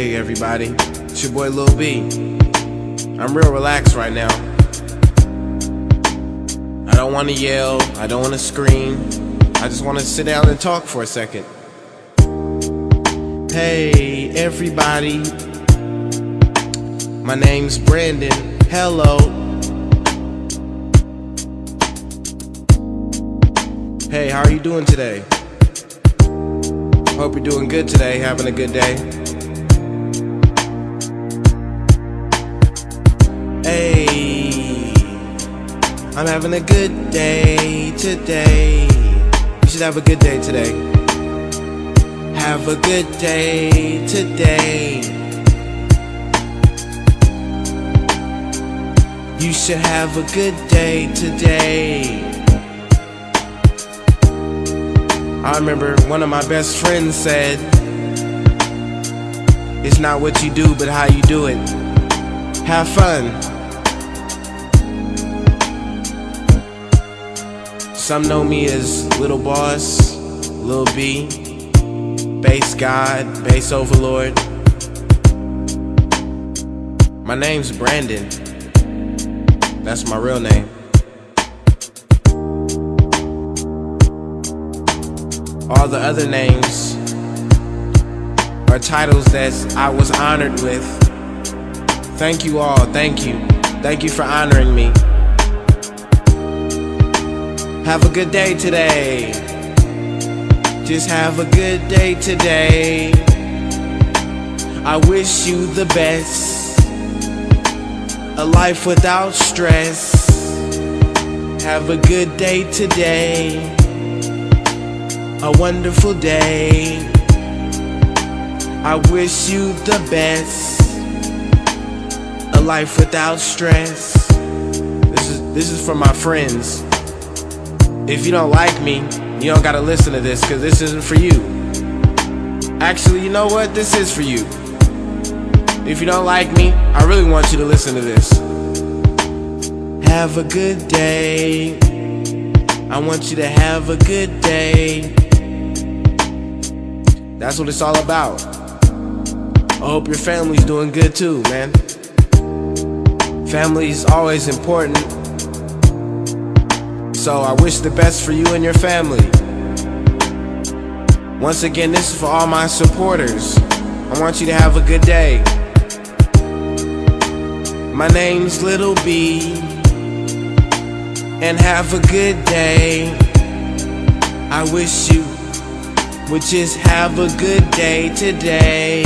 Hey everybody, it's your boy Lil B. I'm real relaxed right now. I don't want to yell, I don't want to scream. I just want to sit down and talk for a second. Hey everybody, my name's Brandon. Hello. Hey, how are you doing today? Hope you're doing good today, having a good day. I'm having a good day today. You should have a good day today. Have a good day today. You should have a good day today. I remember one of my best friends said, It's not what you do, but how you do it. Have fun. Some know me as Little Boss, Lil B, Based God, Based Overlord. My name's Brandon. That's my real name. All the other names are titles that I was honored with. Thank you all. Thank you. Thank you for honoring me. Have a good day today. Just have a good day today. I wish you the best. A life without stress. Have a good day today a wonderful day. I wish you the best. A life without stress. This is this is for my friends. If you don't like me, you don't gotta listen to this because this isn't for you. Actually, you know what? This is for you. If you don't like me, I really want you to listen to this. Have a good day. I want you to have a good day. That's what it's all about. I hope your family's doing good too, man. Family's always important. So I wish the best for you and your family. Once again, this is for all my supporters. I want you to have a good day. My name's Little B. And have a good day. I wish you would just have a good day today.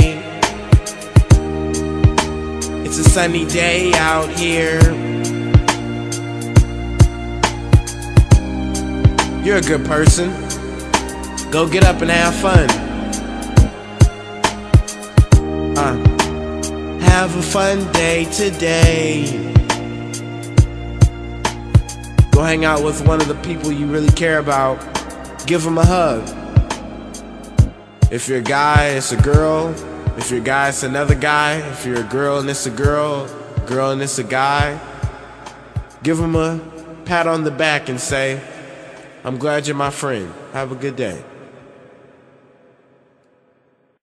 It's a sunny day out here. You're a good person. Go get up and have fun. Uh, have a fun day today. Go hang out with one of the people you really care about. Give them a hug. If you're a guy, it's a girl. If you're a guy, it's another guy. If you're a girl and it's a girl, girl and it's a guy. Give them a pat on the back and say, I'm glad you're my friend. Have a good day.